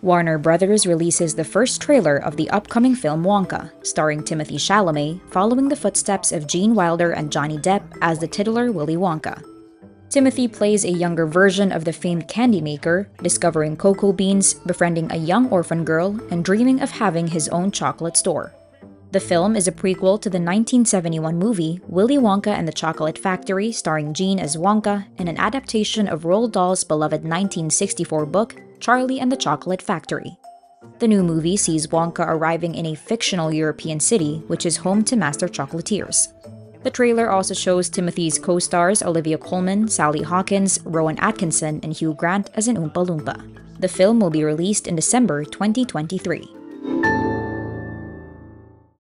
Warner Brothers releases the first trailer of the upcoming film Wonka, starring Timothy Chalamet, following the footsteps of Gene Wilder and Johnny Depp as the titular Willy Wonka. Timothy plays a younger version of the famed candy maker, discovering cocoa beans, befriending a young orphan girl, and dreaming of having his own chocolate store. The film is a prequel to the 1971 movie Willy Wonka and the Chocolate Factory, starring Gene as Wonka, and an adaptation of Roald Dahl's beloved 1964 book Charlie and the Chocolate Factory. The new movie sees Wonka arriving in a fictional European city, which is home to master chocolatiers. The trailer also shows Timothy's co stars Olivia Colman, Sally Hawkins, Rowan Atkinson, and Hugh Grant as an Oompa Loompa. The film will be released in December 2023.